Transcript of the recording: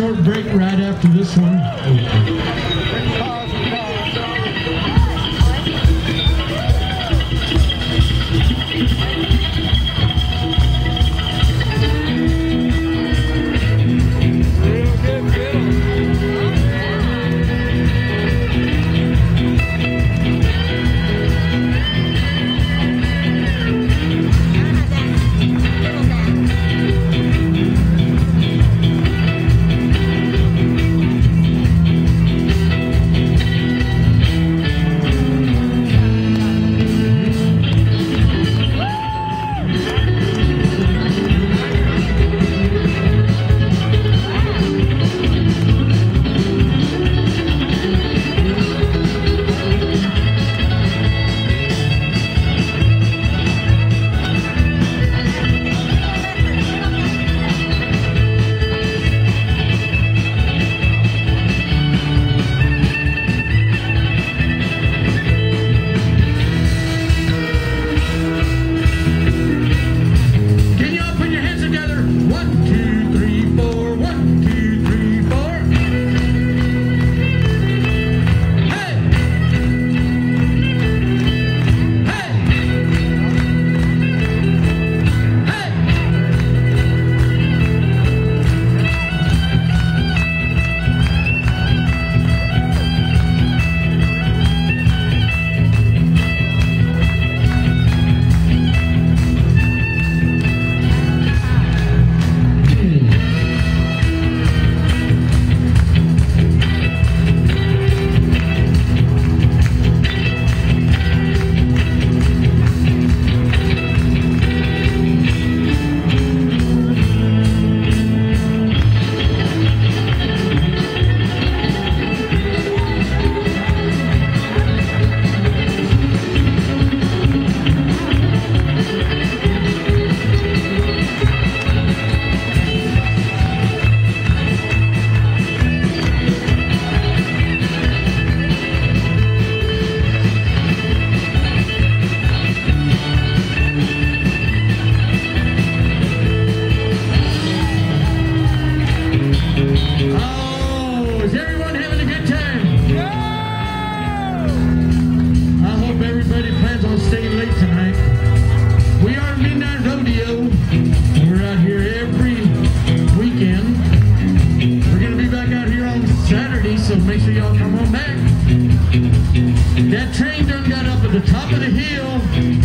short break right after this one. top of the hill.